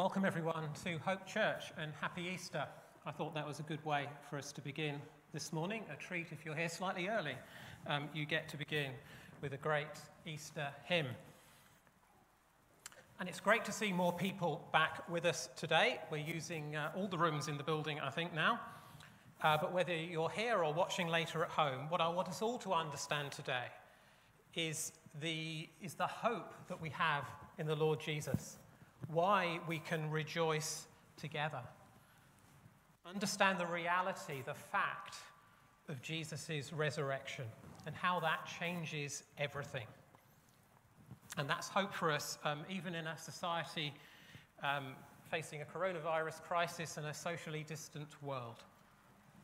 Welcome everyone to Hope Church and happy Easter. I thought that was a good way for us to begin this morning. A treat if you're here slightly early. Um, you get to begin with a great Easter hymn. And it's great to see more people back with us today. We're using uh, all the rooms in the building, I think, now. Uh, but whether you're here or watching later at home, what I want us all to understand today is the, is the hope that we have in the Lord Jesus why we can rejoice together. Understand the reality, the fact of Jesus' resurrection and how that changes everything. And that's hope for us, um, even in a society um, facing a coronavirus crisis and a socially distant world.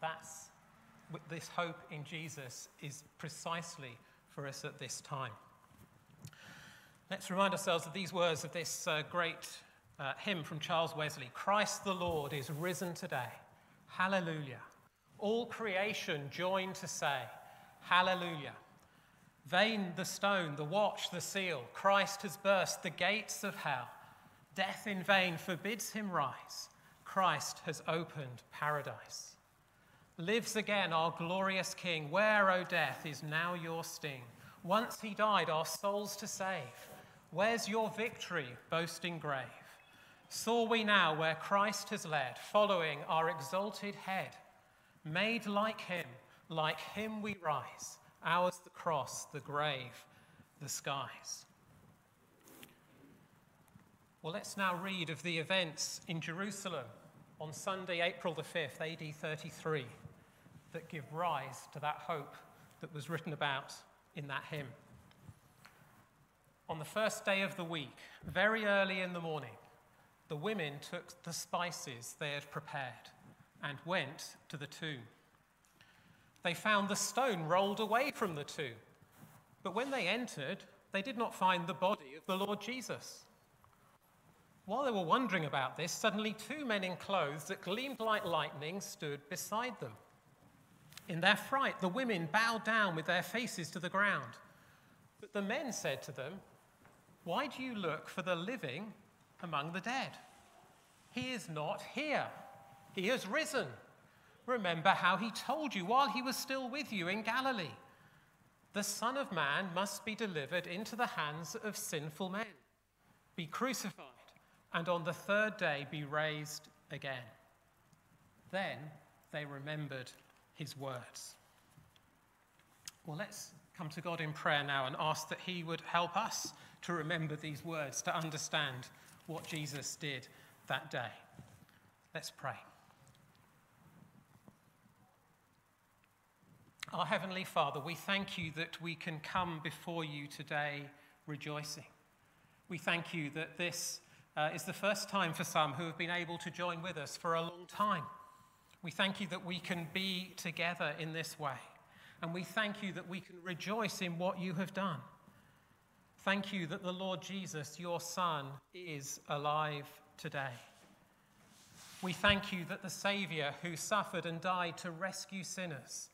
That's this hope in Jesus is precisely for us at this time. Let's remind ourselves of these words of this uh, great uh, hymn from Charles Wesley Christ the Lord is risen today. Hallelujah. All creation joined to say, Hallelujah. Vain the stone, the watch, the seal. Christ has burst the gates of hell. Death in vain forbids him rise. Christ has opened paradise. Lives again our glorious King. Where, O death, is now your sting? Once he died our souls to save. Where's your victory, boasting grave? Saw we now where Christ has led, following our exalted head, made like him, like him we rise, ours the cross, the grave, the skies. Well, let's now read of the events in Jerusalem on Sunday, April the 5th, AD 33, that give rise to that hope that was written about in that hymn on the first day of the week, very early in the morning, the women took the spices they had prepared and went to the tomb. They found the stone rolled away from the tomb, but when they entered, they did not find the body of the Lord Jesus. While they were wondering about this, suddenly two men in clothes that gleamed like lightning stood beside them. In their fright, the women bowed down with their faces to the ground. But the men said to them, why do you look for the living among the dead? He is not here. He has risen. Remember how he told you while he was still with you in Galilee. The Son of Man must be delivered into the hands of sinful men, be crucified, and on the third day be raised again. Then they remembered his words. Well, let's come to God in prayer now and ask that he would help us to remember these words, to understand what Jesus did that day. Let's pray. Our Heavenly Father, we thank you that we can come before you today rejoicing. We thank you that this uh, is the first time for some who have been able to join with us for a long time. We thank you that we can be together in this way. And we thank you that we can rejoice in what you have done. Thank you that the Lord Jesus, your Son, is alive today. We thank you that the Saviour who suffered and died to rescue sinners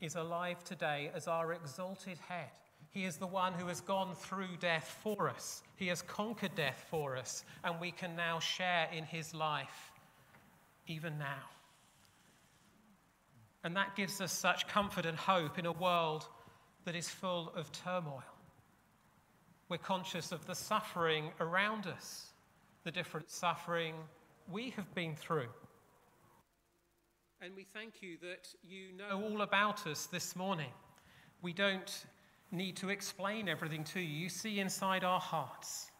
is alive today as our exalted head. He is the one who has gone through death for us. He has conquered death for us, and we can now share in his life, even now. And that gives us such comfort and hope in a world that is full of turmoil. We're conscious of the suffering around us, the different suffering we have been through. And we thank you that you know all about us this morning. We don't need to explain everything to you. You see inside our hearts.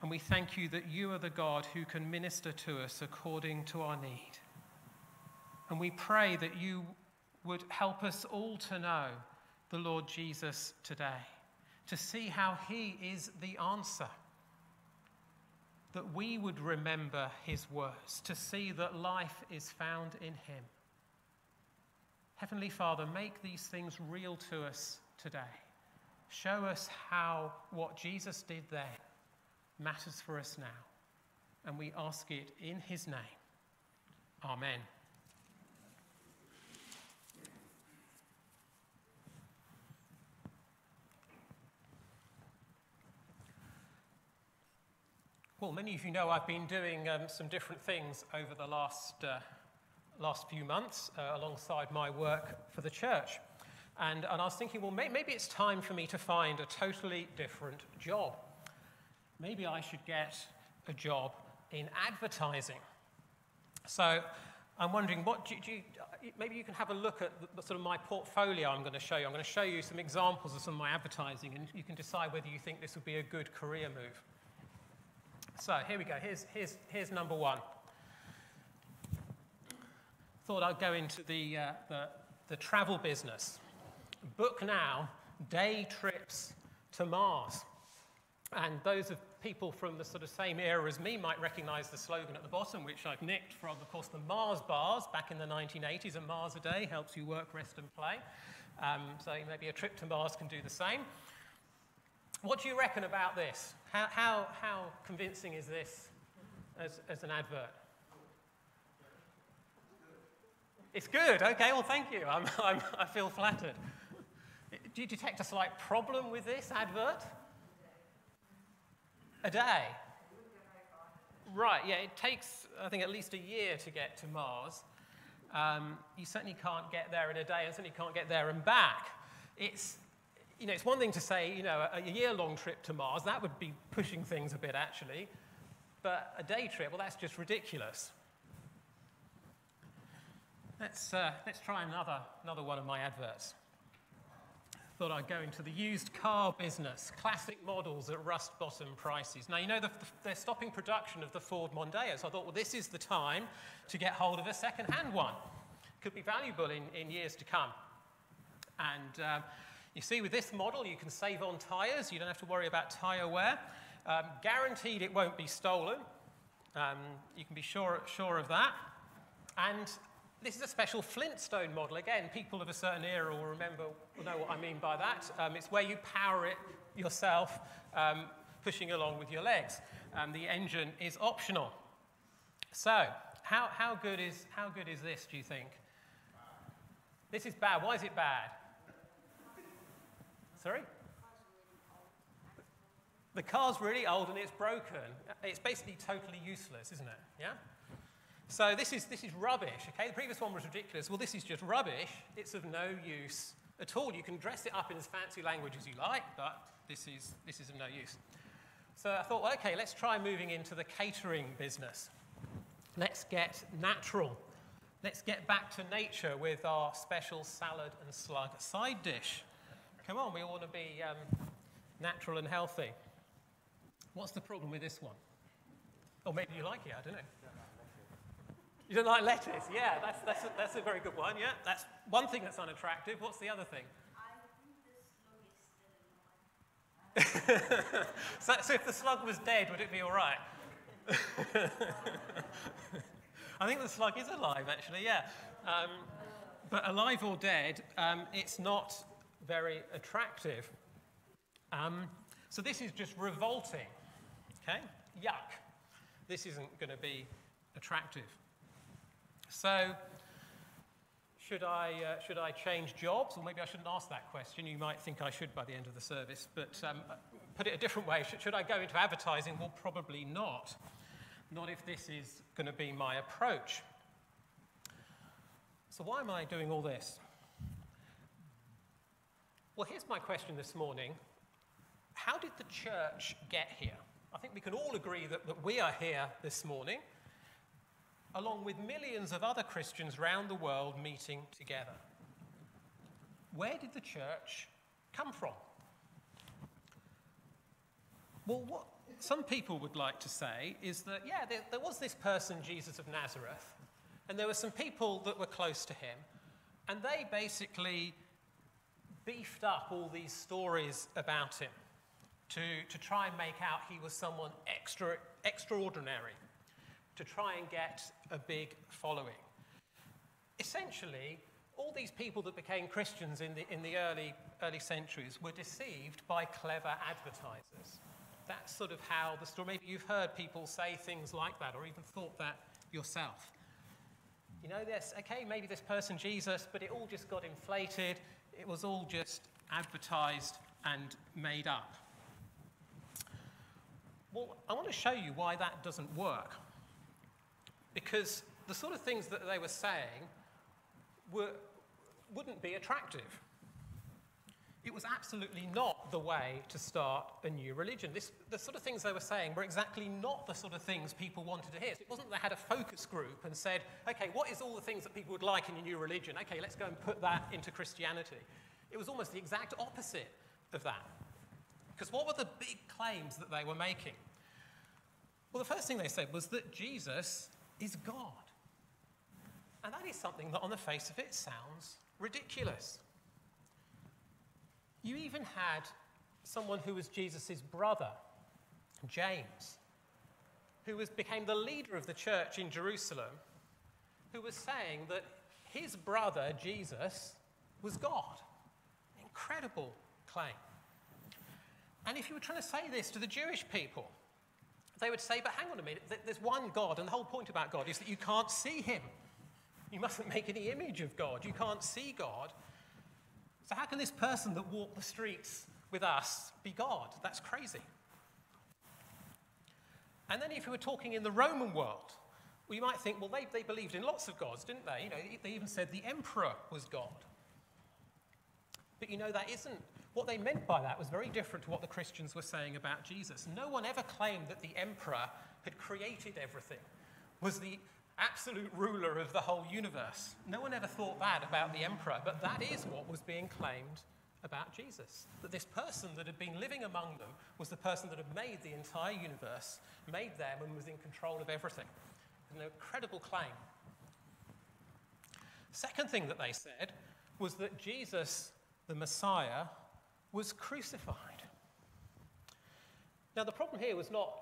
And we thank you that you are the God who can minister to us according to our need. And we pray that you would help us all to know the Lord Jesus today to see how He is the answer. That we would remember His words, to see that life is found in Him. Heavenly Father, make these things real to us today. Show us how what Jesus did then matters for us now. And we ask it in His name. Amen. Well, many of you know I've been doing um, some different things over the last, uh, last few months uh, alongside my work for the church. And, and I was thinking, well, may, maybe it's time for me to find a totally different job. Maybe I should get a job in advertising. So I'm wondering, what do you, do you, maybe you can have a look at the, sort of my portfolio I'm going to show you. I'm going to show you some examples of some of my advertising, and you can decide whether you think this would be a good career move. So here we go. Here's, here's, here's number one. Thought I'd go into the, uh, the, the travel business. Book now day trips to Mars. And those of people from the sort of same era as me might recognize the slogan at the bottom, which I've nicked from, of course, the Mars bars back in the 1980s. A Mars a day helps you work, rest, and play. Um, so maybe a trip to Mars can do the same. What do you reckon about this? How, how, how convincing is this as, as an advert? It's good. Okay, well, thank you. I'm, I'm, i feel flattered. Do you detect a slight problem with this advert? A day? Right, yeah, it takes, I think, at least a year to get to Mars. Um, you certainly can't get there in a day and certainly can't get there and back. It's, you know, it's one thing to say, you know, a, a year-long trip to Mars. That would be pushing things a bit, actually. But a day trip, well, that's just ridiculous. Let's, uh, let's try another, another one of my adverts. Thought I'd go into the used car business, classic models at rust bottom prices. Now, you know, the, the, they're stopping production of the Ford Mondeo, so I thought, well, this is the time to get hold of a second hand one. Could be valuable in, in years to come. And um, you see, with this model, you can save on tyres, you don't have to worry about tyre wear. Um, guaranteed it won't be stolen. Um, you can be sure, sure of that. And this is a special Flintstone model. Again, people of a certain era will remember, will know what I mean by that. Um, it's where you power it yourself, um, pushing along with your legs. Um, the engine is optional. So, how, how, good is, how good is this, do you think? This is bad. Why is it bad? Sorry? The car's really old and it's broken. It's basically totally useless, isn't it? Yeah? So this is, this is rubbish, okay? The previous one was ridiculous. Well, this is just rubbish. It's of no use at all. You can dress it up in as fancy language as you like, but this is, this is of no use. So I thought, well, okay, let's try moving into the catering business. Let's get natural. Let's get back to nature with our special salad and slug side dish. Come on, we all want to be um, natural and healthy. What's the problem with this one? Or maybe you like it, I don't know. You don't like lettuce? Yeah, that's, that's, a, that's a very good one. Yeah, that's one thing that's unattractive. What's the other thing? so, so if the slug was dead, would it be all right? I think the slug is alive, actually, yeah. Um, but alive or dead, um, it's not very attractive. Um, so this is just revolting, okay? Yuck. This isn't going to be attractive. So, should I, uh, should I change jobs? Or maybe I shouldn't ask that question. You might think I should by the end of the service. But um, put it a different way should, should I go into advertising? Well, probably not. Not if this is going to be my approach. So, why am I doing all this? Well, here's my question this morning How did the church get here? I think we can all agree that, that we are here this morning along with millions of other Christians around the world meeting together. Where did the church come from? Well, what some people would like to say is that, yeah, there, there, was this person, Jesus of Nazareth, and there were some people that were close to him, and they basically beefed up all these stories about him to, to try and make out he was someone extra, extraordinary to try and get a big following. Essentially, all these people that became Christians in the, in the early, early centuries were deceived by clever advertisers. That's sort of how the story, maybe you've heard people say things like that or even thought that yourself. You know, this, okay, maybe this person Jesus, but it all just got inflated. It was all just advertised and made up. Well, I want to show you why that doesn't work. Because the sort of things that they were saying were, wouldn't be attractive. It was absolutely not the way to start a new religion. This, the sort of things they were saying were exactly not the sort of things people wanted to hear. So it wasn't they had a focus group and said, okay, what is all the things that people would like in a new religion? Okay, let's go and put that into Christianity. It was almost the exact opposite of that. Because what were the big claims that they were making? Well, the first thing they said was that Jesus is God. And that is something that, on the face of it, sounds ridiculous. You even had someone who was Jesus' brother, James, who was, became the leader of the church in Jerusalem, who was saying that his brother, Jesus, was God. Incredible claim. And if you were trying to say this to the Jewish people, they would say, but hang on a minute, there's one God, and the whole point about God is that you can't see him. You mustn't make any image of God. You can't see God. So, how can this person that walked the streets with us be God? That's crazy. And then, if you were talking in the Roman world, we might think, well, they, they believed in lots of gods, didn't they? You know, they even said the emperor was God. But you know, that isn't what they meant by that was very different to what the Christians were saying about Jesus. No one ever claimed that the emperor had created everything, was the absolute ruler of the whole universe. No one ever thought that about the emperor, but that is what was being claimed about Jesus. That this person that had been living among them was the person that had made the entire universe, made them, and was in control of everything. An incredible claim. Second thing that they said was that Jesus, the Messiah, was crucified. Now, the problem here was not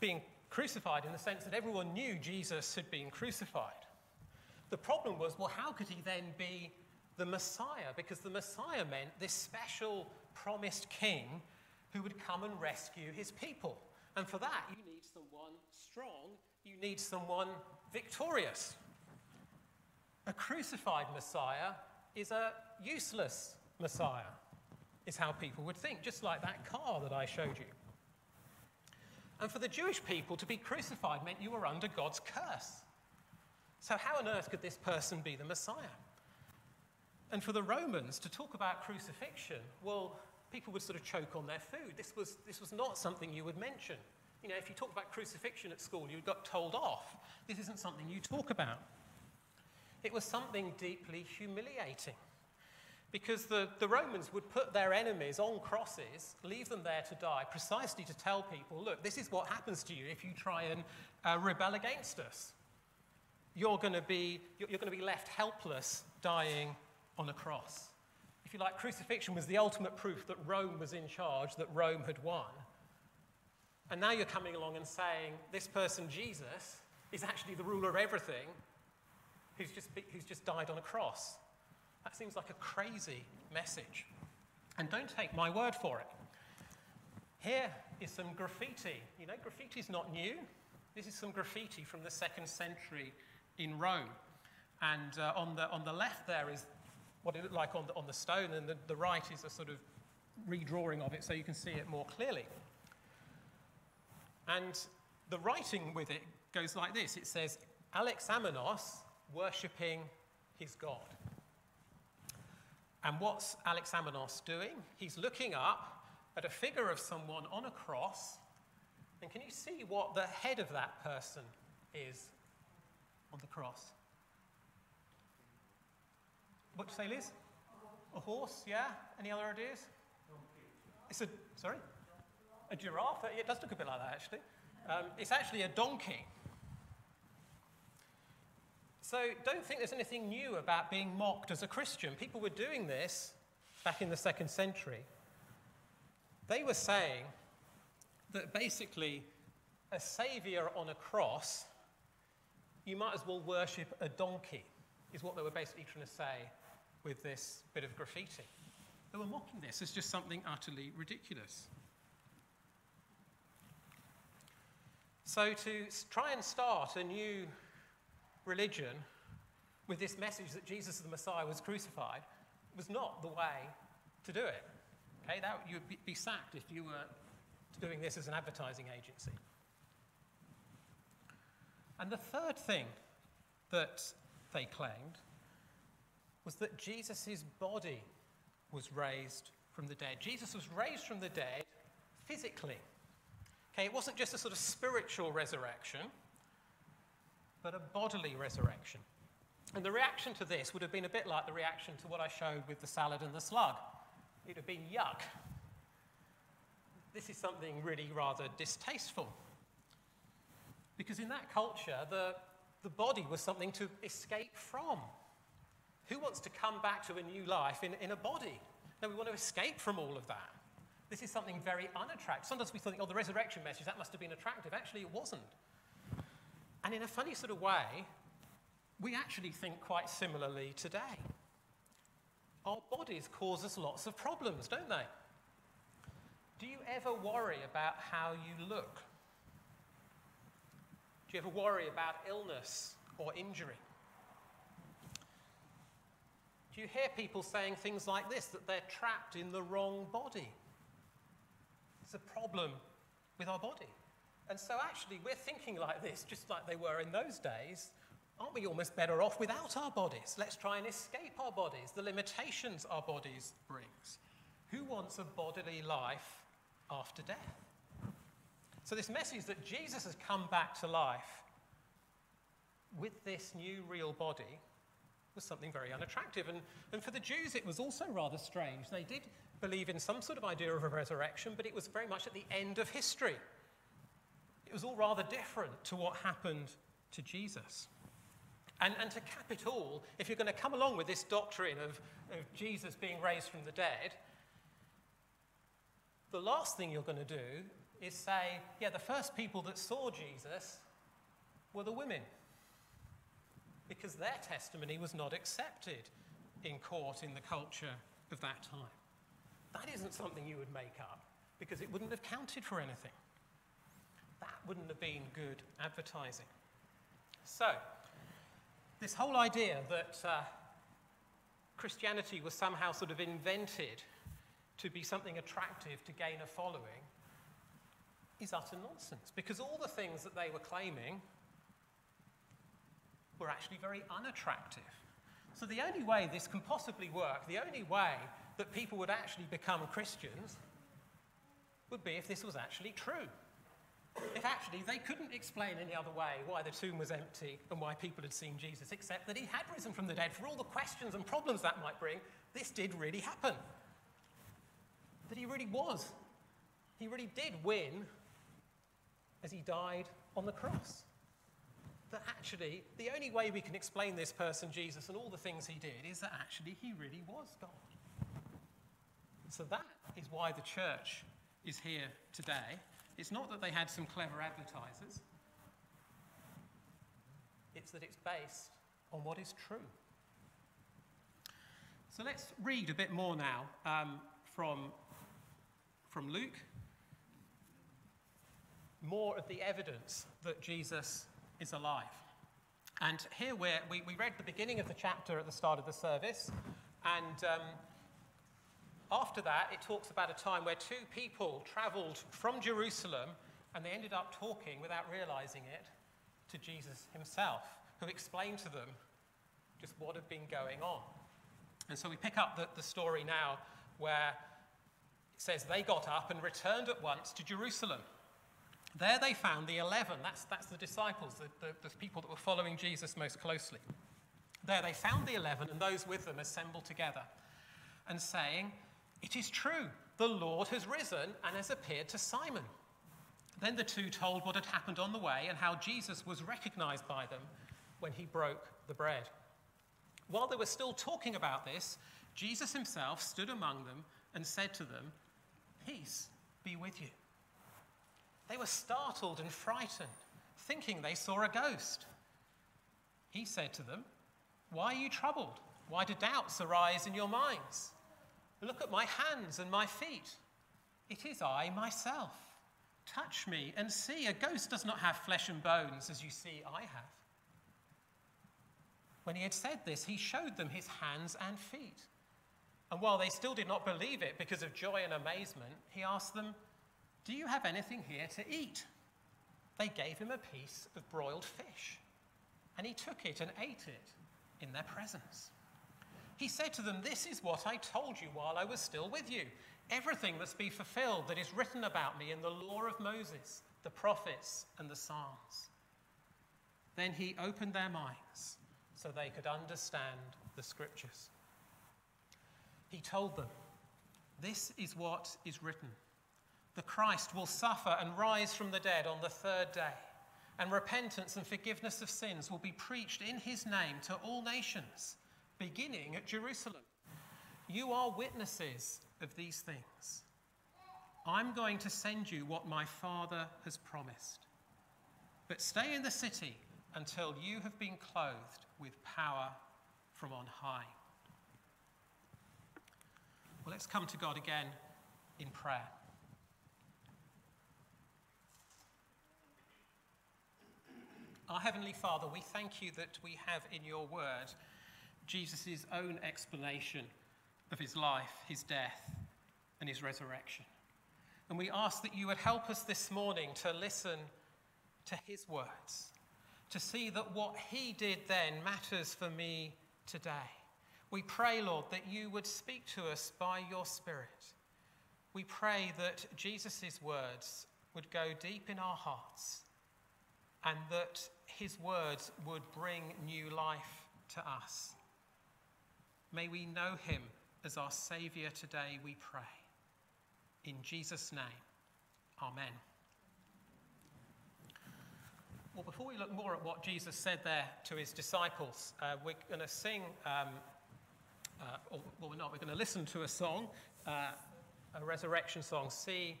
being crucified in the sense that everyone knew Jesus had been crucified. The problem was, well, how could he then be the Messiah? Because the Messiah meant this special promised king who would come and rescue his people. And for that, you need someone strong, you need someone victorious. A crucified Messiah is a useless Messiah, is how people would think, just like that car that I showed you. And for the Jewish people, to be crucified meant you were under God's curse. So, how on earth could this person be the Messiah? And for the Romans, to talk about crucifixion, well, people would sort of choke on their food. This was, this was not something you would mention. You know, if you talk about crucifixion at school, you got told off. This isn't something you talk about. It was something deeply humiliating because the, the Romans would put their enemies on crosses, leave them there to die, precisely to tell people, look, this is what happens to you if you try and uh, rebel against us. You're going to be you're going to be left helpless, dying on a cross. If you like, crucifixion was the ultimate proof that Rome was in charge, that Rome had won. And now you're coming along and saying, this person, Jesus, is actually the ruler of everything, who's just, who's just died on a cross. That seems like a crazy message. And don't take my word for it. Here is some graffiti. You know, graffiti is not new. This is some graffiti from the second century in Rome. And uh, on, the, on the left there is what it looked like on the, on the stone, and the, the right is a sort of redrawing of it so you can see it more clearly. And the writing with it goes like this it says, Alexamenos worshipping his God. And what's Alex Alexamenos doing? He's looking up at a figure of someone on a cross. And can you see what the head of that person is on the cross? What did you say, Liz? A horse, yeah? Any other ideas? It's a, sorry? A giraffe? It does look a bit like that, actually. Um, it's actually a donkey. So don't think there's anything new about being mocked as a Christian. People were doing this back in the second century. They were saying that basically, a savior on a cross, you might as well worship a donkey, is what they were basically trying to say with this bit of graffiti. They were mocking this as just something utterly ridiculous. So, to try and start a new religion with this message that Jesus the Messiah was crucified was not the way to do it. Okay, that, you'd be sacked if you were doing this as an advertising agency. And the third thing that they claimed was that Jesus' body was raised from the dead. Jesus was raised from the dead physically. Okay, it wasn't just a sort of spiritual resurrection, but a bodily resurrection. And the reaction to this would have been a bit like the reaction to what I showed with the salad and the slug. It would have been yuck. This is something really rather distasteful. Because in that culture, the, the body was something to escape from. Who wants to come back to a new life in, in a body? No, we want to escape from all of that. This is something very unattractive. Sometimes we think, oh, the resurrection message, that must have been attractive. Actually, it wasn't. And in a funny sort of way, we actually think quite similarly today. Our bodies cause us lots of problems, don't they? Do you ever worry about how you look? Do you ever worry about illness or injury? Do you hear people saying things like this that they're trapped in the wrong body? It's a problem with our body. And so, actually, we're thinking like this, just like they were in those days. Aren't we almost better off without our bodies? Let's try and escape our bodies, the limitations our bodies brings. Who wants a bodily life after death? So, this message that Jesus has come back to life with this new real body was something very unattractive. And, and for the Jews, it was also rather strange. They did believe in some sort of idea of a resurrection, but it was very much at the end of history. It was all rather different to what happened to Jesus. And, and to cap it all, if you're going to come along with this doctrine of, of Jesus being raised from the dead, the last thing you're going to do is say, yeah, the first people that saw Jesus were the women because their testimony was not accepted in court in the culture of that time. That isn't something you would make up because it wouldn't have counted for anything. That wouldn't have been good advertising. So, this whole idea that uh, Christianity was somehow sort of invented to be something attractive to gain a following is utter nonsense because all the things that they were claiming were actually very unattractive. So, the only way this can possibly work, the only way that people would actually become Christians, would be if this was actually true. If actually they couldn't explain any other way why the tomb was empty and why people had seen Jesus, except that he had risen from the dead, for all the questions and problems that might bring, this did really happen. That he really was. He really did win as he died on the cross that actually the only way we can explain this person, Jesus, and all the things he did is that actually he really was God. So that is why the church is here today. It's not that they had some clever advertisers, it's that it's based on what is true. So let's read a bit more now um, from, from Luke. More of the evidence that Jesus is alive. And here we we, read the beginning of the chapter at the start of the service, and um, after that, it talks about a time where two people traveled from Jerusalem and they ended up talking without realizing it to Jesus himself, who explained to them just what had been going on. And so we pick up the, the story now where it says they got up and returned at once to Jerusalem. There they found the 11, that's, that's the disciples, the, the, the people that were following Jesus most closely. There they found the 11 and those with them assembled together and saying, It is true, the Lord has risen and has appeared to Simon. Then the two told what had happened on the way and how Jesus was recognized by them when he broke the bread. While they were still talking about this, Jesus himself stood among them and said to them, Peace be with you. They were startled and frightened, thinking they saw a ghost. He said to them, Why are you troubled? Why do doubts arise in your minds? Look at my hands and my feet. It is I myself. Touch me and see. A ghost does not have flesh and bones as you see I have. When he had said this, he showed them his hands and feet. And while they still did not believe it because of joy and amazement, he asked them, Do you have anything here to eat? They gave him a piece of broiled fish, and he took it and ate it in their presence. He said to them, This is what I told you while I was still with you. Everything must be fulfilled that is written about me in the law of Moses, the prophets, and the Psalms. Then he opened their minds so they could understand the scriptures. He told them, This is what is written the Christ will suffer and rise from the dead on the third day, and repentance and forgiveness of sins will be preached in his name to all nations, beginning at Jerusalem. You are witnesses of these things. I'm going to send you what my Father has promised. But stay in the city until you have been clothed with power from on high. Well, let's come to God again in prayer. Our Heavenly Father, we thank you that we have in your word Jesus' own explanation of his life, his death, and his resurrection. And we ask that you would help us this morning to listen to his words, to see that what he did then matters for me today. We pray, Lord, that you would speak to us by your Spirit. We pray that Jesus' words would go deep in our hearts and that his words would bring new life to us. May we know him as our Saviour today, we pray. In Jesus' name, Amen. Well, before we look more at what Jesus said there to his disciples, uh, we're going to sing, um, uh, or, well, we're not, we're going to listen to a song, uh, a resurrection song, See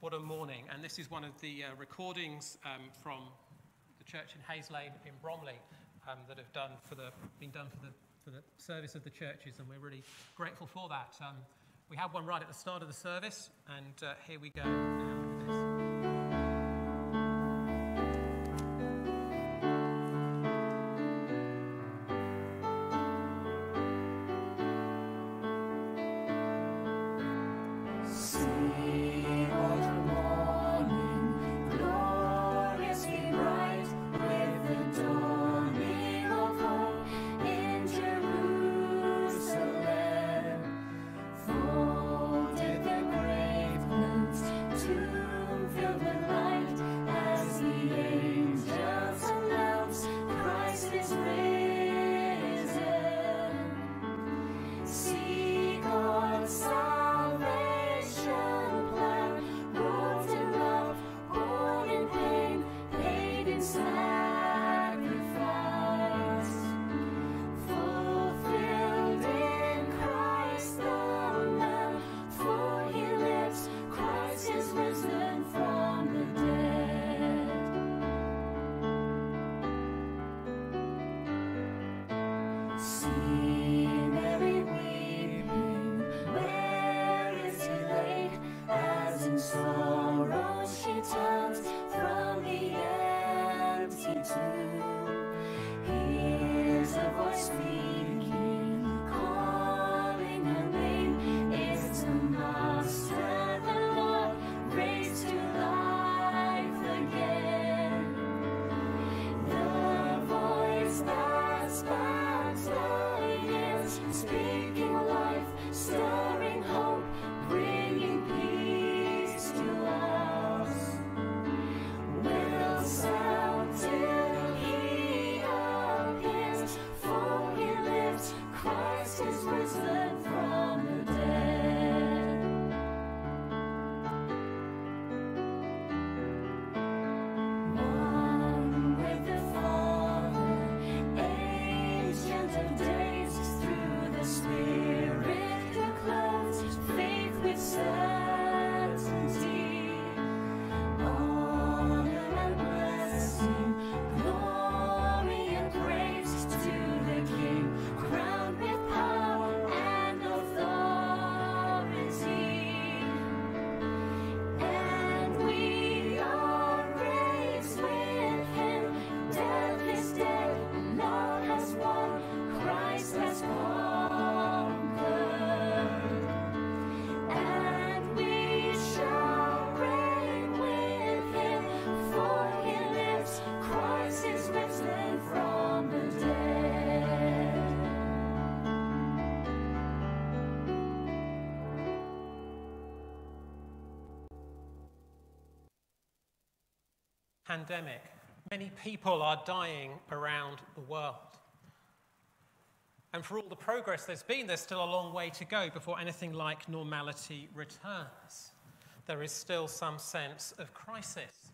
What a Morning. And this is one of the uh, recordings um, from the church in Hayes-Lane in Bromley um, that have done for the, been done for the for the service of the churches, and we're really grateful for that. Um, we had one right at the start of the service, and uh, here we go now pandemic. Many people are dying around the world. And for all the progress there's been, there's still a long way to go before anything like normality returns. There is still some sense of crisis.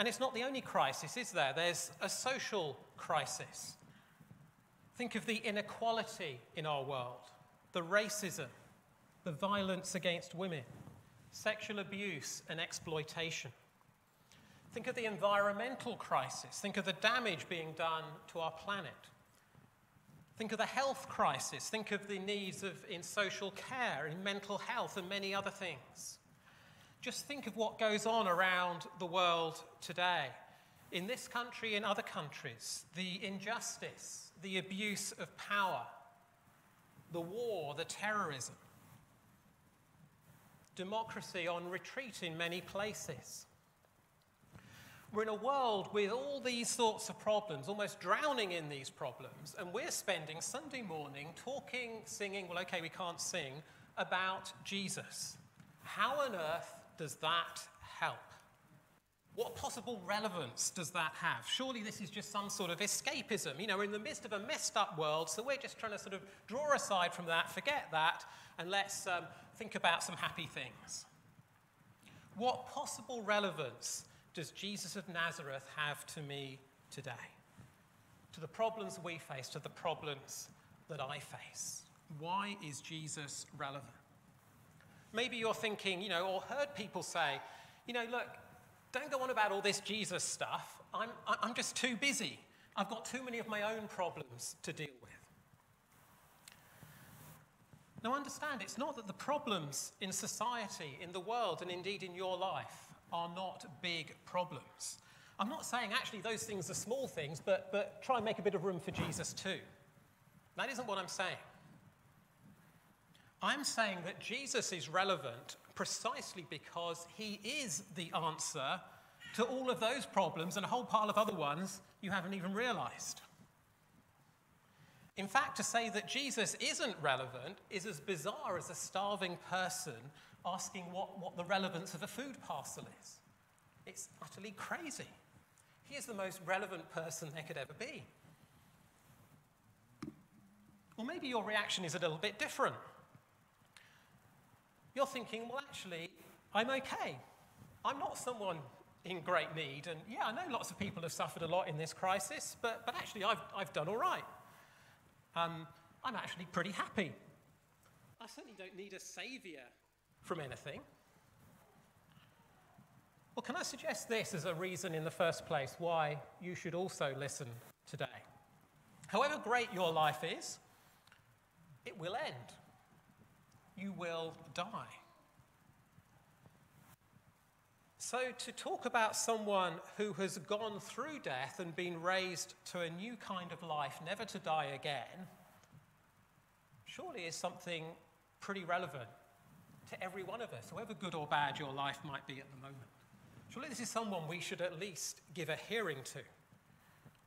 And it's not the only crisis, is there? There's a social crisis. Think of the inequality in our world, the racism, the violence against women, sexual abuse and exploitation. Think of the environmental crisis. Think of the damage being done to our planet. Think of the health crisis. Think of the needs of, in social care, in mental health, and many other things. Just think of what goes on around the world today, in this country, in other countries, the injustice, the abuse of power, the war, the terrorism, democracy on retreat in many places. We're in a world with all these sorts of problems, almost drowning in these problems, and we're spending Sunday morning talking, singing, well, okay, we can't sing, about Jesus. How on earth does that help? What possible relevance does that have? Surely this is just some sort of escapism. You know, we're in the midst of a messed up world, so we're just trying to sort of draw aside from that, forget that, and let's um, think about some happy things. What possible relevance does Jesus of Nazareth have to me today? To the problems we face, to the problems that I face? Why is Jesus relevant? Maybe you're thinking, you know, or heard people say, you know, look, don't go on about all this Jesus stuff. I'm, I'm just too busy. I've got too many of my own problems to deal with. Now, understand, it's not that the problems in society, in the world, and indeed in your life are not big problems. I'm not saying actually those things are small things, but, but try and make a bit of room for Jesus too. That isn't what I'm saying. I'm saying that Jesus is relevant precisely because he is the answer to all of those problems and a whole pile of other ones you haven't even realized. In fact, to say that Jesus isn't relevant is as bizarre as a starving person asking what, what the relevance of a food parcel is. It's utterly crazy. He is the most relevant person there could ever be. Or maybe your reaction is a little bit different. You're thinking, well, actually, I'm okay. I'm not someone in great need. And yeah, I know lots of people have suffered a lot in this crisis, but, but actually, I've, I've done all right. Um, I'm actually pretty happy. I certainly don't need a savior from anything. Well, can I suggest this as a reason in the first place why you should also listen today? However great your life is, it will end. You will die. So, to talk about someone who has gone through death and been raised to a new kind of life, never to die again, surely is something pretty relevant to every one of us, however good or bad your life might be at the moment. Surely this is someone we should at least give a hearing to.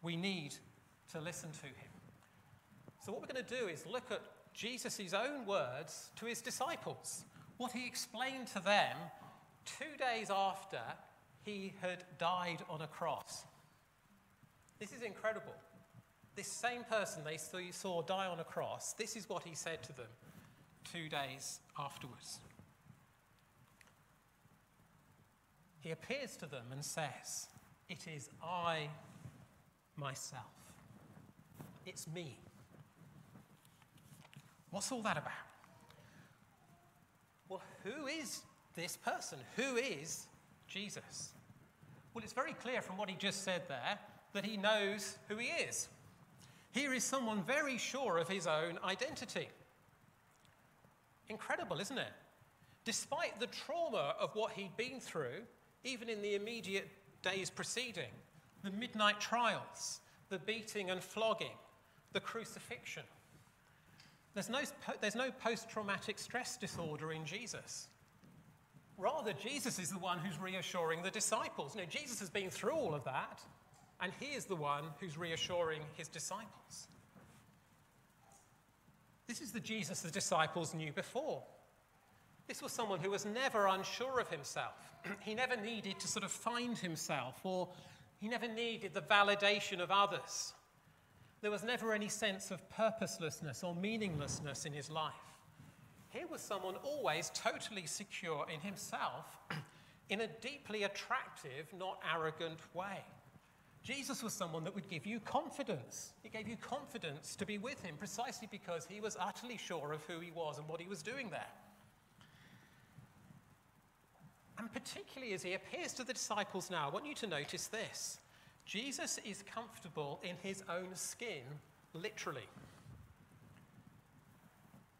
We need to listen to him. So, what we're going to do is look at Jesus' own words to his disciples, what he explained to them two days after he had died on a cross. This is incredible. This same person they saw die on a cross, this is what he said to them two days afterwards. he appears to them and says, It is I myself. It's me. What's all that about? Well, who is this person? Who is Jesus? Well, it's very clear from what he just said there that he knows who he is. Here is someone very sure of his own identity. Incredible, isn't it? Despite the trauma of what he'd been through, even in the immediate days preceding the midnight trials, the beating and flogging, the crucifixion. There's no, there's no post traumatic stress disorder in Jesus. Rather, Jesus is the one who's reassuring the disciples. You know, Jesus has been through all of that, and he is the one who's reassuring his disciples. This is the Jesus the disciples knew before. This was someone who was never unsure of himself. he never needed to sort of find himself, or he never needed the validation of others. There was never any sense of purposelessness or meaninglessness in his life. Here was someone always totally secure in himself in a deeply attractive, not arrogant way. Jesus was someone that would give you confidence. He gave you confidence to be with him precisely because he was utterly sure of who he was and what he was doing there. And particularly as he appears to the disciples now, I want you to notice this Jesus is comfortable in his own skin, literally.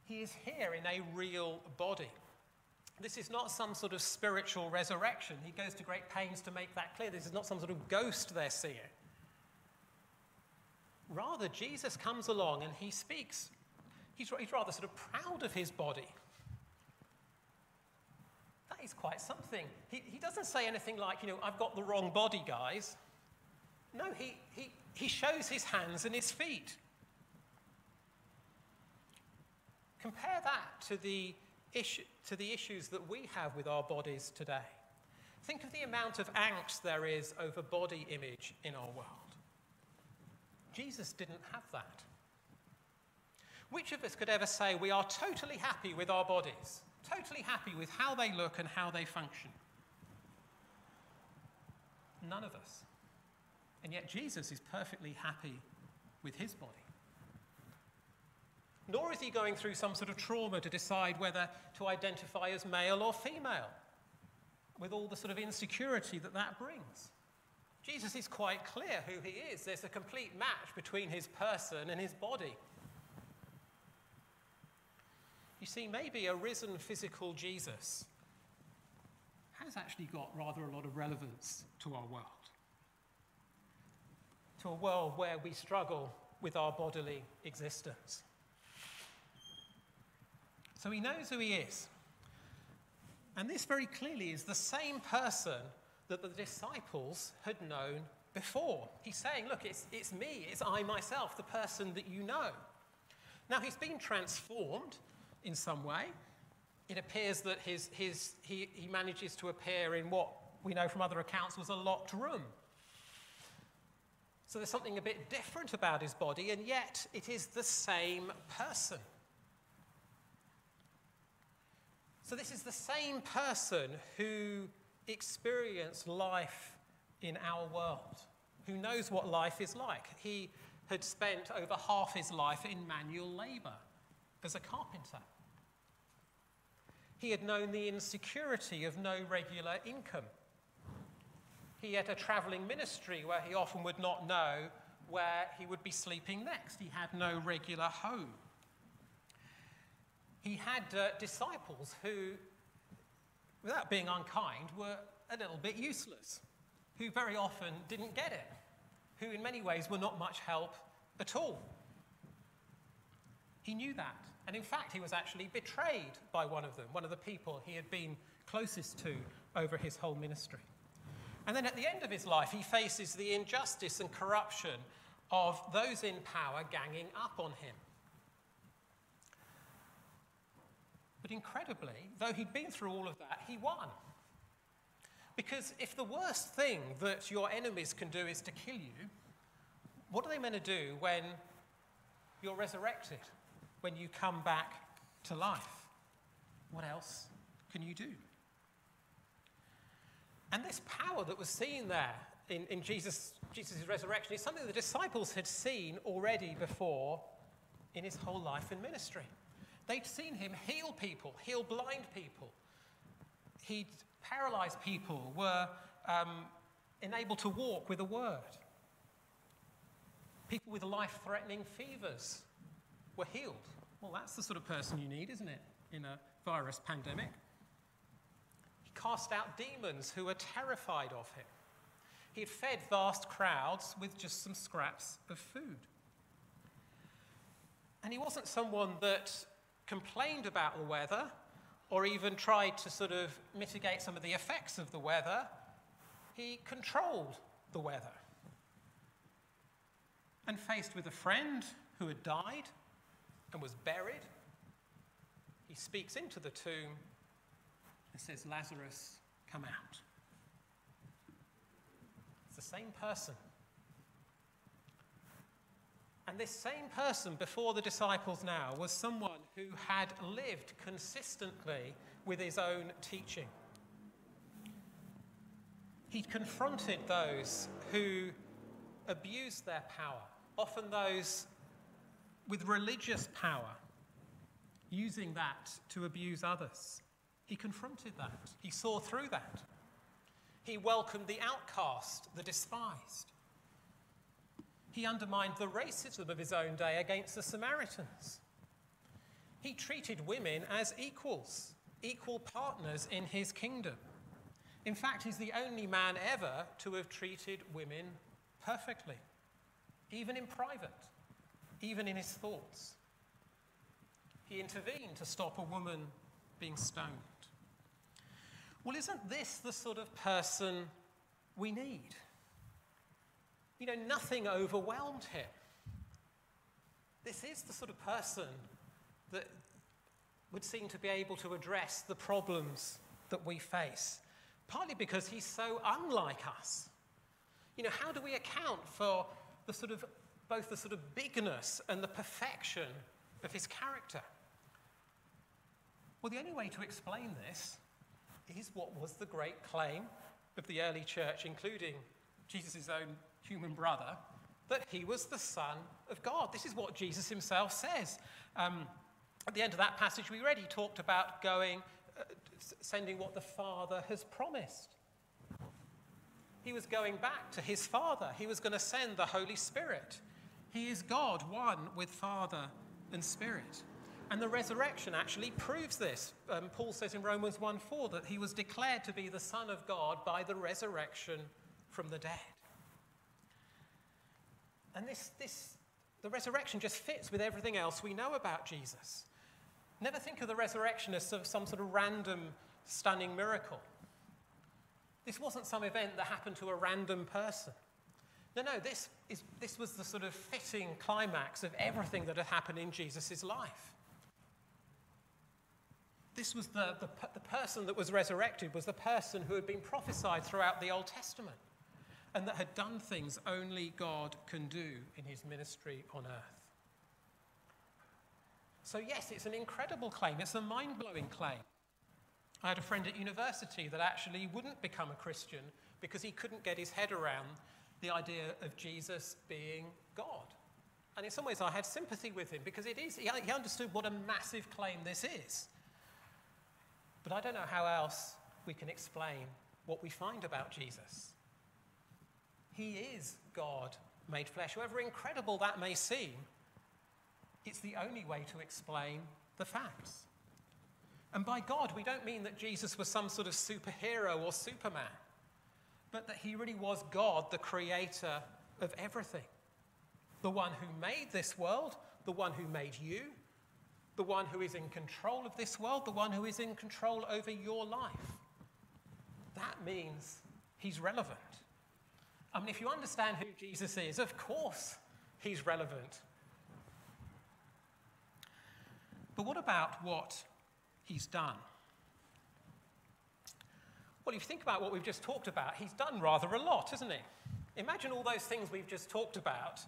He is here in a real body. This is not some sort of spiritual resurrection. He goes to great pains to make that clear. This is not some sort of ghost they're seeing. Rather, Jesus comes along and he speaks. He's, he's rather sort of proud of his body. That is quite something. He, he doesn't say anything like, you know, I've got the wrong body, guys. No, he, he, he shows his hands and his feet. Compare that to the issue, to the issues that we have with our bodies today. Think of the amount of angst there is over body image in our world. Jesus didn't have that. Which of us could ever say we are totally happy with our bodies, totally happy with how they look and how they function? None of us. And yet Jesus is perfectly happy with his body nor is he going through some sort of trauma to decide whether to identify as male or female, with all the sort of insecurity that that brings. Jesus is quite clear who he is. There's a complete match between his person and his body. You see, maybe a risen physical Jesus has actually got rather a lot of relevance to our world. To a world where we struggle with our bodily existence. So he knows who he is. And this very clearly is the same person that the disciples had known before. He's saying, Look, it's, it's me, it's I myself, the person that you know. Now, he's been transformed in some way. It appears that his, his, he, he manages to appear in what we know from other accounts was a locked room. So there's something a bit different about his body, and yet it is the same person. So, this is the same person who experienced life in our world, who knows what life is like. He had spent over half his life in manual labor as a carpenter. He had known the insecurity of no regular income. He had a traveling ministry where he often would not know where he would be sleeping next. He had no regular home he had uh, disciples who, without being unkind, were a little bit useless, who very often didn't get it, who in many ways were not much help at all. He knew that. And in fact, he was actually betrayed by one of them, one of the people he had been closest to over his whole ministry. And then at the end of his life, he faces the injustice and corruption of those in power ganging up on him. But incredibly, though he'd been through all of that, he won. Because if the worst thing that your enemies can do is to kill you, what are they meant to do when you're resurrected, when you come back to life? What else can you do? And this power that was seen there in, in Jesus' Jesus' resurrection is something the disciples had seen already before in his whole life and ministry. They'd seen him heal people, heal blind people. He'd paralyzed people, were um, enabled to walk with a word. People with life threatening fevers were healed. Well, that's the sort of person you need, isn't it, in a virus pandemic? He cast out demons who were terrified of him. He had fed vast crowds with just some scraps of food. And he wasn't someone that complained about the weather or even tried to sort of mitigate some of the effects of the weather, he controlled the weather. And faced with a friend who had died and was buried, he speaks into the tomb and says, Lazarus, come out. It's the same person. And this same person before the disciples now was someone who had lived consistently with his own teaching. He'd confronted those who abused their power, often those with religious power, using that to abuse others. He confronted that, he saw through that. He welcomed the outcast, the despised. He undermined the racism of his own day against the Samaritans. He treated women as equals, equal partners in his kingdom. In fact, he's the only man ever to have treated women perfectly, even in private, even in his thoughts. He intervened to stop a woman being stoned. Well, isn't this the sort of person we need? You know, nothing overwhelmed him. This is the sort of person that would seem to be able to address the problems that we face, partly because he's so unlike us. You know, how do we account for the sort of both the sort of bigness and the perfection of his character? Well, the only way to explain this is what was the great claim of the early church, including Jesus' own human brother, that he was the Son of God. This is what Jesus himself says. Um, at the end of that passage we read, he talked about going, uh, sending what the Father has promised. He was going back to his Father. He was going to send the Holy Spirit. He is God, one with Father and Spirit. And the resurrection actually proves this. Um, Paul says in Romans 1 4 that he was declared to be the Son of God by the resurrection from the dead. And this, this, the resurrection just fits with everything else we know about Jesus. Never think of the resurrection as some sort of random, stunning miracle. This wasn't some event that happened to a random person. No, no, this, is, this was the sort of fitting climax of everything that had happened in Jesus' life. This was the, the, the person that was resurrected, was the person who had been prophesied throughout the Old Testament and that had done things only God can do in his ministry on earth. So, yes, it's an incredible claim, it's a mind blowing claim. I had a friend at university that actually wouldn't become a Christian because he couldn't get his head around the idea of Jesus being God. And in some ways, I had sympathy with him because it is, he understood what a massive claim this is. But I don't know how else we can explain what we find about Jesus. He is God made flesh. However incredible that may seem, it's the only way to explain the facts. And by God, we don't mean that Jesus was some sort of superhero or superman, but that he really was God, the creator of everything. The one who made this world, the one who made you, the one who is in control of this world, the one who is in control over your life. That means he's relevant. I mean, if you understand who Jesus is, of course he's relevant. But what about what he's done? Well, if you think about what we've just talked about, he's done rather a lot, hasn't he? Imagine all those things we've just talked about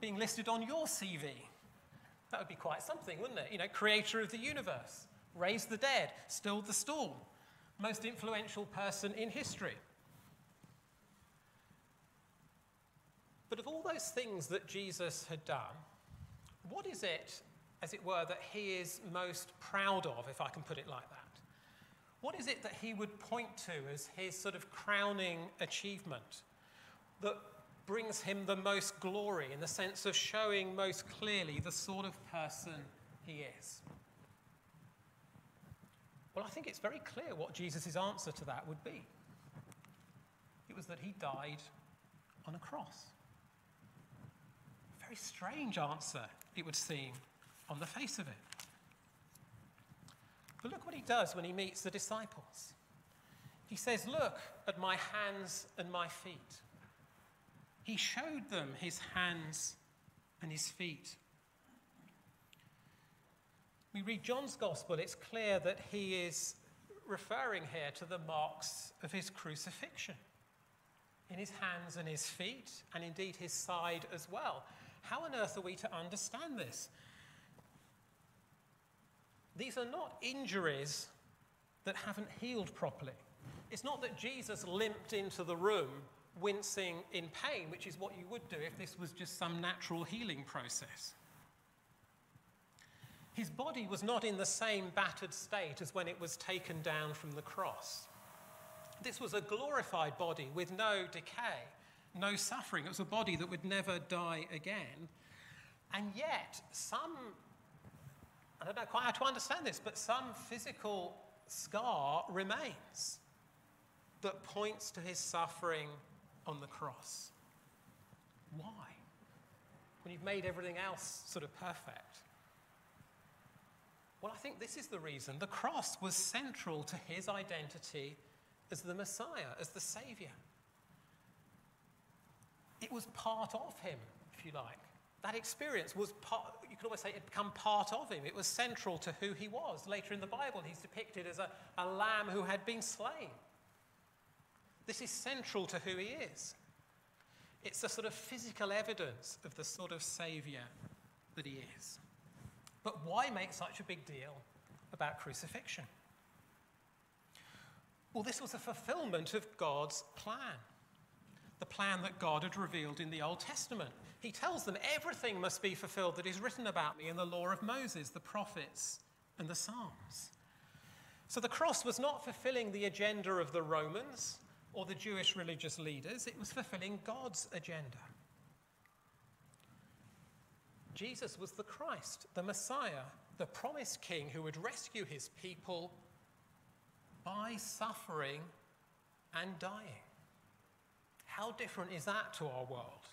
being listed on your CV. That would be quite something, wouldn't it? You know, creator of the universe, raised the dead, stilled the storm, most influential person in history. But of all those things that Jesus had done, what is it, as it were, that he is most proud of, if I can put it like that? What is it that he would point to as his sort of crowning achievement that brings him the most glory in the sense of showing most clearly the sort of person he is? Well, I think it's very clear what Jesus' answer to that would be. It was that he died on a cross very strange answer, it would seem, on the face of it. But look what he does when he meets the disciples. He says, Look at my hands and my feet. He showed them his hands and his feet. We read John's gospel, it's clear that he is referring here to the marks of his crucifixion in his hands and his feet, and indeed his side as well. How on earth are we to understand this? These are not injuries that haven't healed properly. It's not that Jesus limped into the room wincing in pain, which is what you would do if this was just some natural healing process. His body was not in the same battered state as when it was taken down from the cross. This was a glorified body with no decay, no suffering. It was a body that would never die again. And yet, some, I don't know quite how to understand this, but some physical scar remains that points to his suffering on the cross. Why? When you've made everything else sort of perfect. Well, I think this is the reason. The cross was central to his identity as the Messiah, as the Savior. It was part of him, if you like. That experience was part, you could always say it had become part of him. It was central to who he was. Later in the Bible, he's depicted as a, a lamb who had been slain. This is central to who he is. It's a sort of physical evidence of the sort of Saviour that he is. But why make such a big deal about crucifixion? Well, this was a fulfillment of God's plan, the plan that God had revealed in the Old Testament. He tells them everything must be fulfilled that is written about me in the law of Moses, the prophets, and the Psalms. So the cross was not fulfilling the agenda of the Romans or the Jewish religious leaders, it was fulfilling God's agenda. Jesus was the Christ, the Messiah, the promised king who would rescue his people by suffering and dying. How different is that to our world?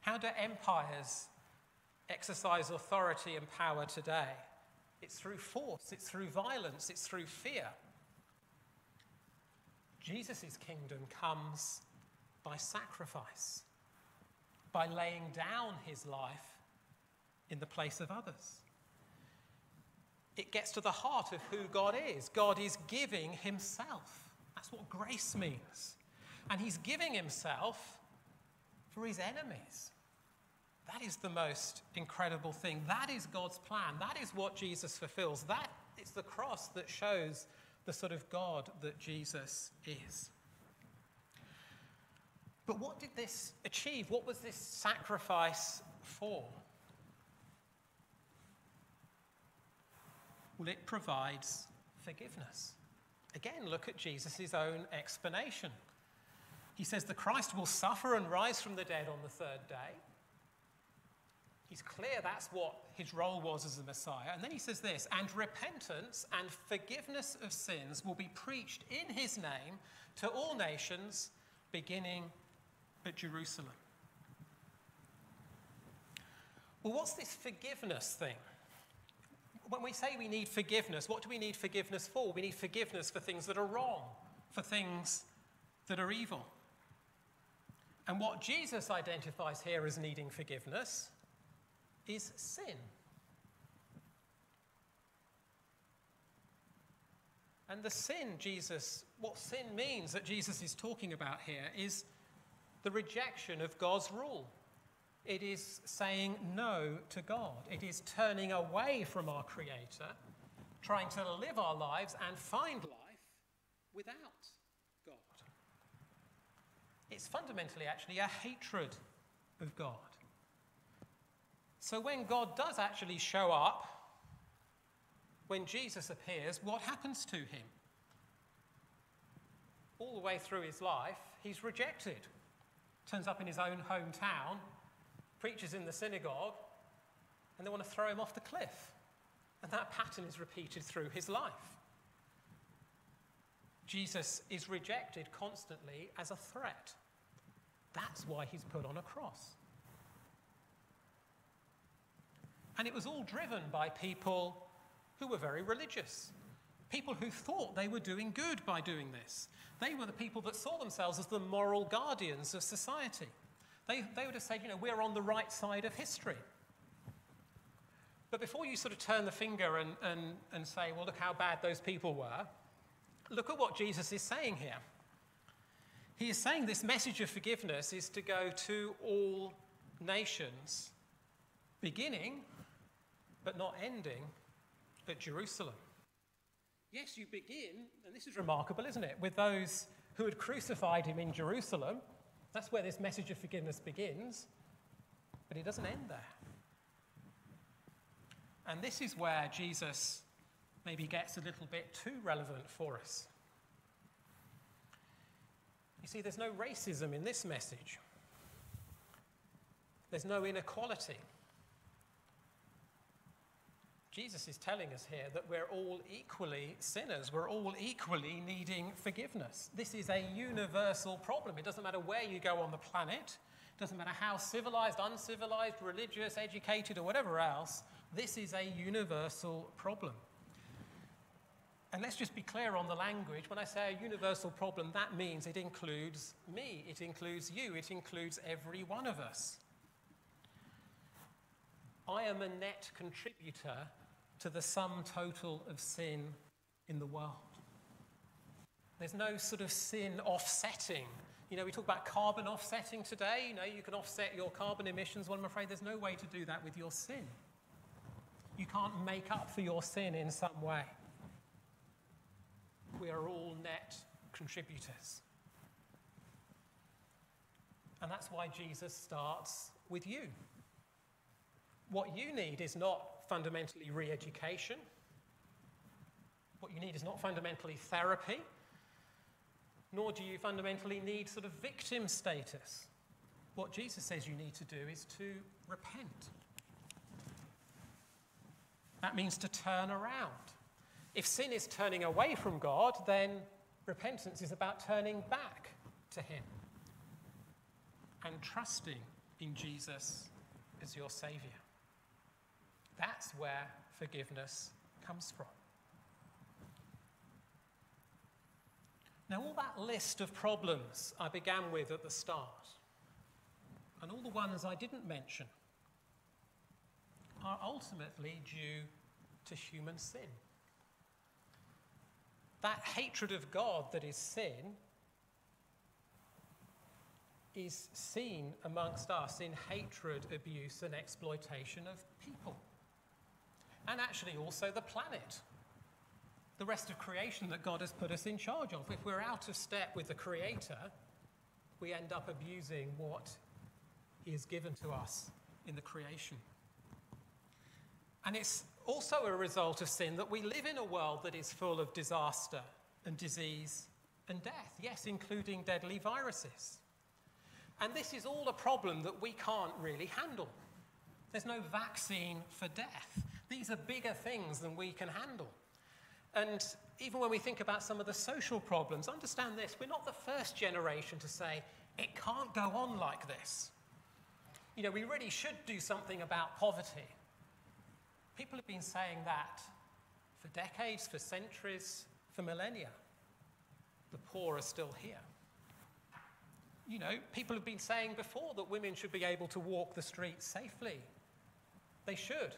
How do empires exercise authority and power today? It's through force, it's through violence, it's through fear. Jesus' kingdom comes by sacrifice, by laying down his life in the place of others. It gets to the heart of who God is. God is giving himself. That's what grace means. And he's giving himself for his enemies. That is the most incredible thing. That is God's plan. That is what Jesus fulfills. That is the cross that shows the sort of God that Jesus is. But what did this achieve? What was this sacrifice for? Well, it provides forgiveness. Again, look at Jesus' own explanation. He says the Christ will suffer and rise from the dead on the third day. He's clear that's what his role was as the Messiah. And then he says this and repentance and forgiveness of sins will be preached in his name to all nations, beginning at Jerusalem. Well, what's this forgiveness thing? when we say we need forgiveness, what do we need forgiveness for? We need forgiveness for things that are wrong, for things that are evil. And what Jesus identifies here as needing forgiveness is sin. And the sin Jesus, what sin means that Jesus is talking about here is the rejection of God's rule. It is saying no to God. It is turning away from our Creator, trying to live our lives and find life without. It's fundamentally actually a hatred of God. So when God does actually show up, when Jesus appears, what happens to him? All the way through his life, he's rejected. Turns up in his own hometown preaches in the synagogue, and they want to throw him off the cliff. And that pattern is repeated through his life. Jesus is rejected constantly as a threat. That's why he's put on a cross. And it was all driven by people who were very religious, people who thought they were doing good by doing this. They were the people that saw themselves as the moral guardians of society. They, they would have said, you know, we're on the right side of history. But before you sort of turn the finger and, and, and say, well, look how bad those people were, look at what Jesus is saying here. He is saying this message of forgiveness is to go to all nations, beginning but not ending at Jerusalem. Yes, you begin, and this is remarkable, isn't it, with those who had crucified him in Jerusalem. That's where this message of forgiveness begins, but it doesn't end there. And this is where Jesus maybe gets a little bit too relevant for us. You see, there's no racism in this message, there's no inequality. Jesus is telling us here that we're all equally sinners. We're all equally needing forgiveness. This is a universal problem. It doesn't matter where you go on the planet, it doesn't matter how civilized, uncivilized, religious, educated, or whatever else, this is a universal problem. And let's just be clear on the language. When I say a universal problem, that means it includes me, it includes you, it includes every one of us. I am a net contributor to the sum total of sin in the world. There's no sort of sin offsetting. You know, we talk about carbon offsetting today. You know, you can offset your carbon emissions. Well, I'm afraid there's no way to do that with your sin. You can't make up for your sin in some way we are all net contributors. And that's why Jesus starts with you. What you need is not fundamentally re education. What you need is not fundamentally therapy, nor do you fundamentally need sort of victim status. What Jesus says you need to do is to repent. That means to turn around. If sin is turning away from God, then repentance is about turning back to Him and trusting in Jesus as your Savior. That's where forgiveness comes from. Now, all that list of problems I began with at the start, and all the ones I didn't mention, are ultimately due to human sin that hatred of God that is sin is seen amongst us in hatred, abuse, and exploitation of people. And actually, also the planet, the rest of creation that God has put us in charge of. If we're out of step with the Creator, we end up abusing what He has given to us in the creation. And it's also a result of sin that we live in a world that is full of disaster and disease and death, yes, including deadly viruses. And this is all a problem that we can't really handle. There's no vaccine for death. These are bigger things than we can handle. And even when we think about some of the social problems, understand this we're not the first generation to say, it can't go on like this. You know, we really should do something about poverty People have been saying that for decades, for centuries, for millennia. The poor are still here. You know, people have been saying before that women should be able to walk the streets safely. They should.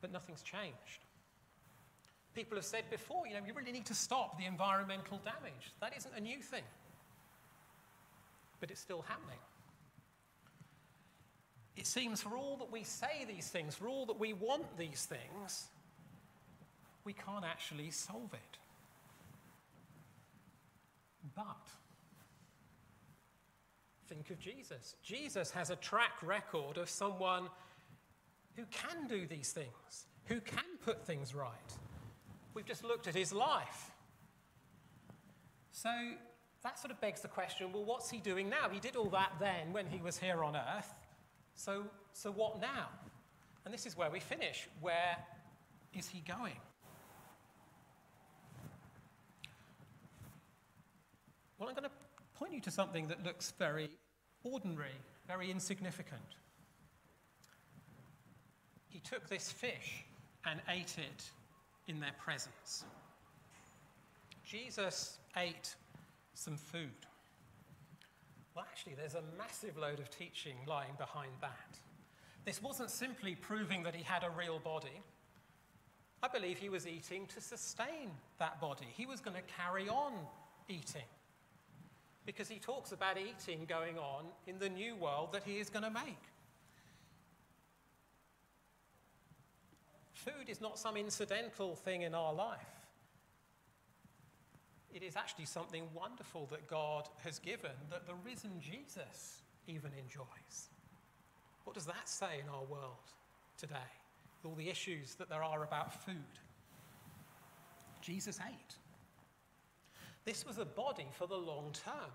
But nothing's changed. People have said before, you know, we really need to stop the environmental damage. That isn't a new thing. But it's still happening it seems for all that we say these things, for all that we want these things, we can't actually solve it. But think of Jesus. Jesus has a track record of someone who can do these things, who can put things right. We've just looked at his life. So that sort of begs the question well, what's he doing now? He did all that then when he was here on earth. So, so what now? And this is where we finish. Where is he going? Well, I'm going to point you to something that looks very ordinary, very insignificant. He took this fish and ate it in their presence. Jesus ate some food. Well, actually, there's a massive load of teaching lying behind that. This wasn't simply proving that he had a real body. I believe he was eating to sustain that body. He was going to carry on eating because he talks about eating going on in the new world that he is going to make. Food is not some incidental thing in our life. It is actually something wonderful that God has given that the risen Jesus even enjoys. What does that say in our world today? All the issues that there are about food. Jesus ate. This was a body for the long term.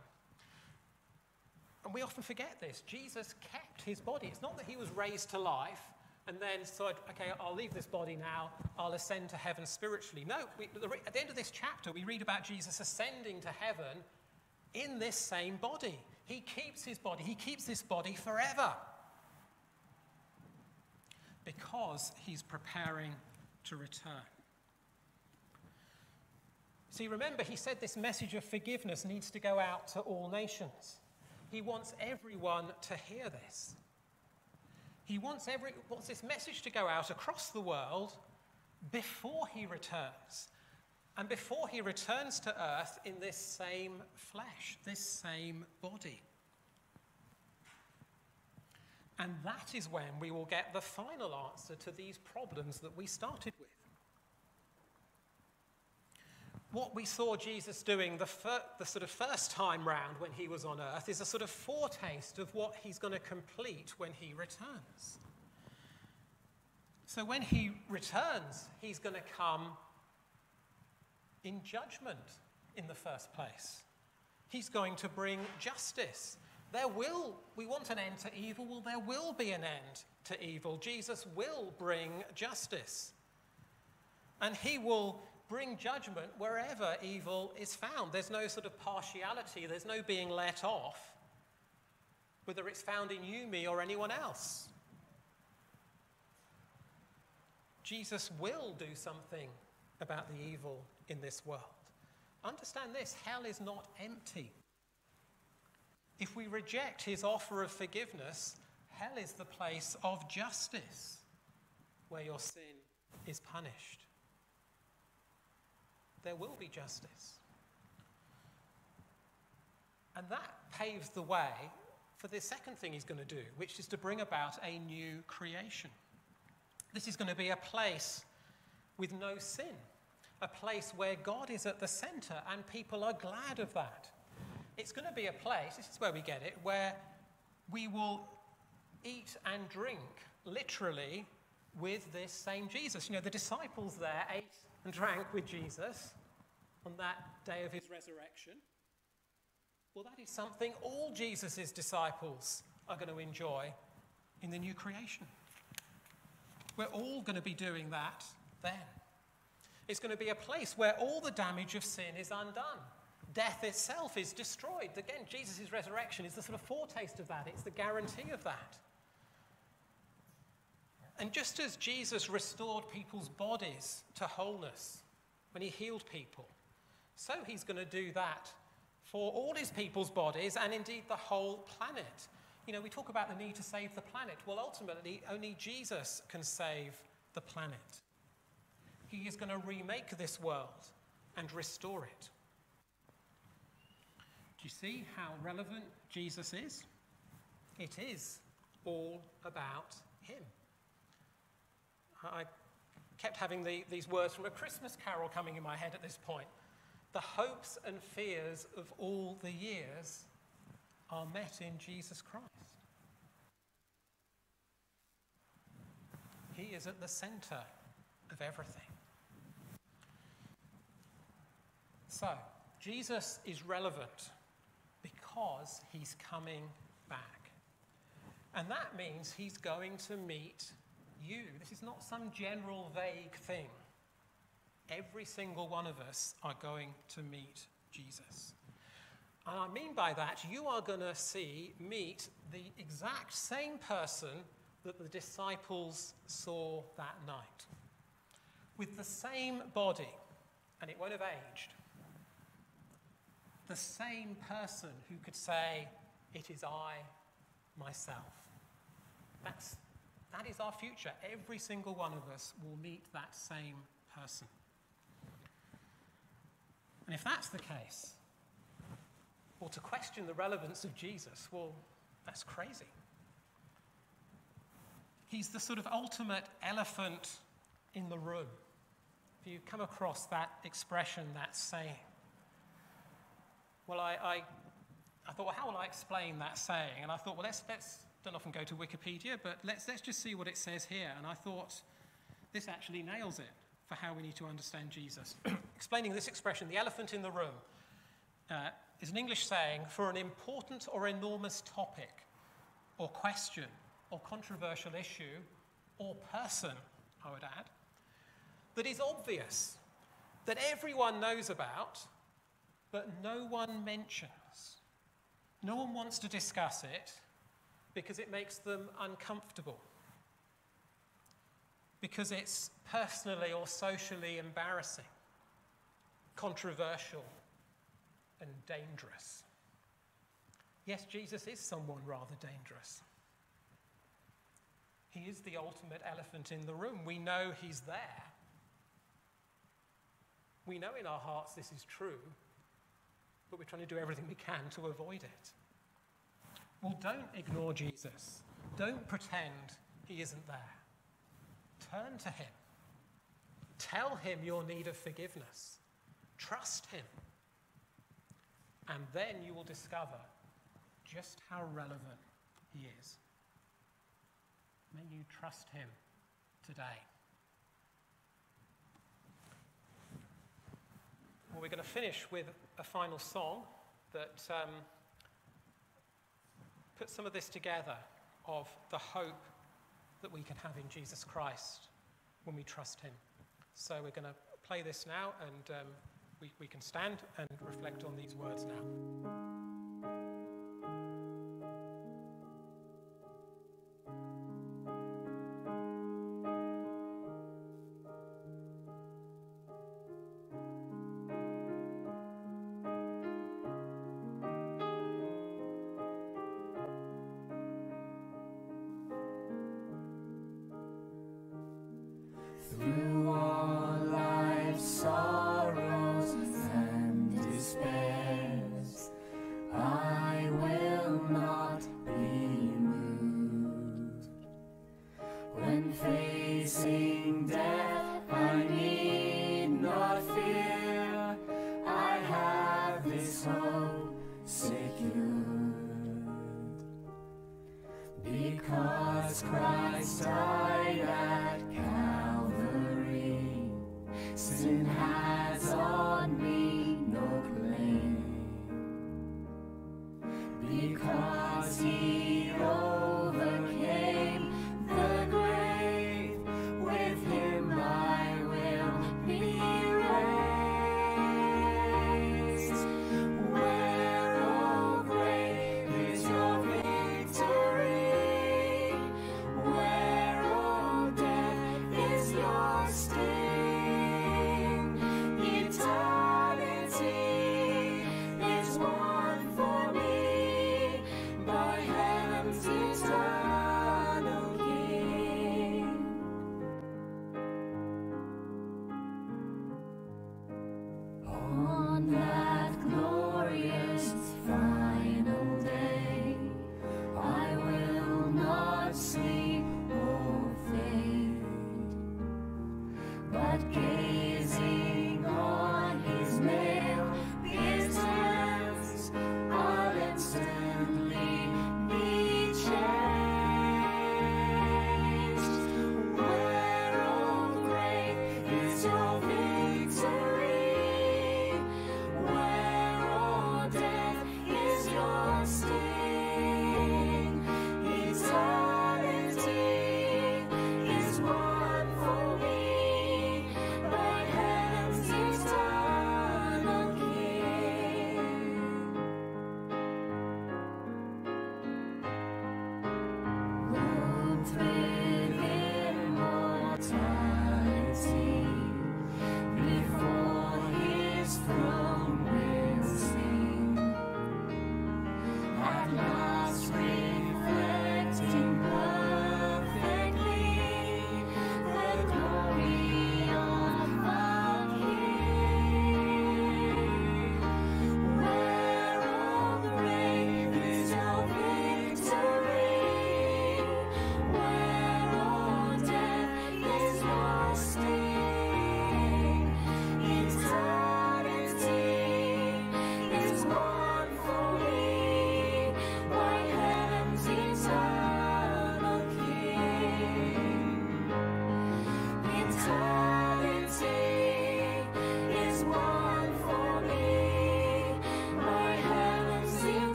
And we often forget this. Jesus kept his body. It's not that he was raised to life and then said, okay, I'll leave this body now, I'll ascend to heaven spiritually. No, we, at the end of this chapter, we read about Jesus ascending to heaven in this same body. He keeps his body, he keeps this body forever because he's preparing to return. See, remember, he said this message of forgiveness needs to go out to all nations. He wants everyone to hear this. He wants, every, wants this message to go out across the world before he returns. And before he returns to earth in this same flesh, this same body. And that is when we will get the final answer to these problems that we started with. What we saw Jesus doing the, fir- the sort of first time round when he was on earth is a sort of foretaste of what he's going to complete when he returns. So when he returns, he's going to come in judgment in the first place. He's going to bring justice. There will, we want an end to evil, well, there will be an end to evil. Jesus will bring justice. And he will bring judgment wherever evil is found. There's no sort of partiality, there's no being let off, whether it's found in you, me, or anyone else. Jesus will do something about the evil in this world. Understand this hell is not empty. If we reject his offer of forgiveness, hell is the place of justice where your sin is punished. There will be justice. And that paves the way for the second thing he's going to do, which is to bring about a new creation. This is going to be a place with no sin, a place where God is at the center and people are glad of that. It's going to be a place, this is where we get it, where we will eat and drink literally with this same Jesus. You know, the disciples there ate and drank with Jesus on that day of his resurrection. Well, that is something all Jesus' disciples are going to enjoy in the new creation. We're all going to be doing that then. It's going to be a place where all the damage of sin is undone death itself is destroyed. Again, Jesus' resurrection is the sort of foretaste of that, it's the guarantee of that. And just as Jesus restored people's bodies to wholeness when he healed people, so he's going to do that for all his people's bodies and indeed the whole planet. You know, we talk about the need to save the planet. Well, ultimately, only Jesus can save the planet. He is going to remake this world and restore it. Do you see how relevant Jesus is? It is all about him. I kept having the, these words from a Christmas carol coming in my head at this point. The hopes and fears of all the years are met in Jesus Christ. He is at the center of everything. So, Jesus is relevant because he's coming back. And that means he's going to meet you. This is not some general vague thing. Every single one of us are going to meet Jesus. And I mean by that, you are going to see, meet the exact same person that the disciples saw that night. With the same body, and it won't have aged the same person who could say, It is I myself. That's That is our future. Every single one of us will meet that same person. And if that's the case, or to question the relevance of Jesus, well, that's crazy. He's the sort of ultimate elephant in the room. If you come across that expression, that saying, well, I, I, I thought, well, how will I explain that saying? And I thought, well, let's, let's don't often go to Wikipedia, but let's, let's just see what it says here. And I thought, this actually nails it for how we need to understand Jesus. Explaining this expression, the elephant in the room, uh, is an English saying for an important or enormous topic or question or controversial issue or person, I would add, that is obvious, that everyone knows about, but no one mentions. No one wants to discuss it because it makes them uncomfortable, because it's personally or socially embarrassing, controversial, and dangerous. Yes, Jesus is someone rather dangerous. He is the ultimate elephant in the room. We know he's there. We know in our hearts this is true, but we're trying to do everything we can to avoid it. Well, don't ignore Jesus. Don't pretend he isn't there. Turn to him. Tell him your need of forgiveness. Trust him. And then you will discover just how relevant he is. May you trust him today. Well, we're going to finish with a final song that um, puts some of this together of the hope that we can have in Jesus Christ when we trust him. So we're going to play this now, and um, we, we can stand and reflect on these words now. see.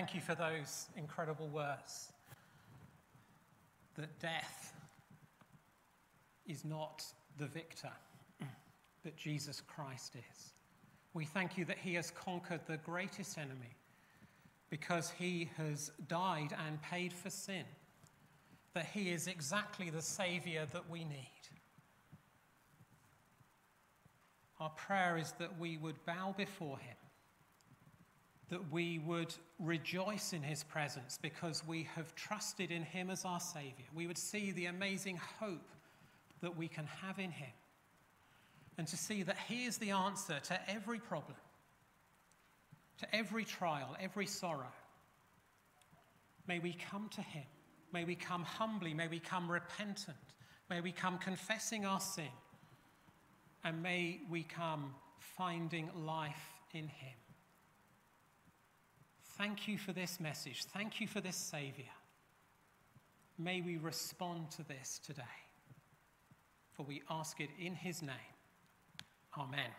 Thank you for those incredible words that death is not the victor, that Jesus Christ is. We thank you that he has conquered the greatest enemy because he has died and paid for sin, that he is exactly the Savior that we need. Our prayer is that we would bow before him that we would rejoice in his presence because we have trusted in him as our Savior. We would see the amazing hope that we can have in him and to see that he is the answer to every problem, to every trial, every sorrow. May we come to him. May we come humbly. May we come repentant. May we come confessing our sin. And may we come finding life in him. Thank you for this message. Thank you for this Savior. May we respond to this today. For we ask it in His name. Amen.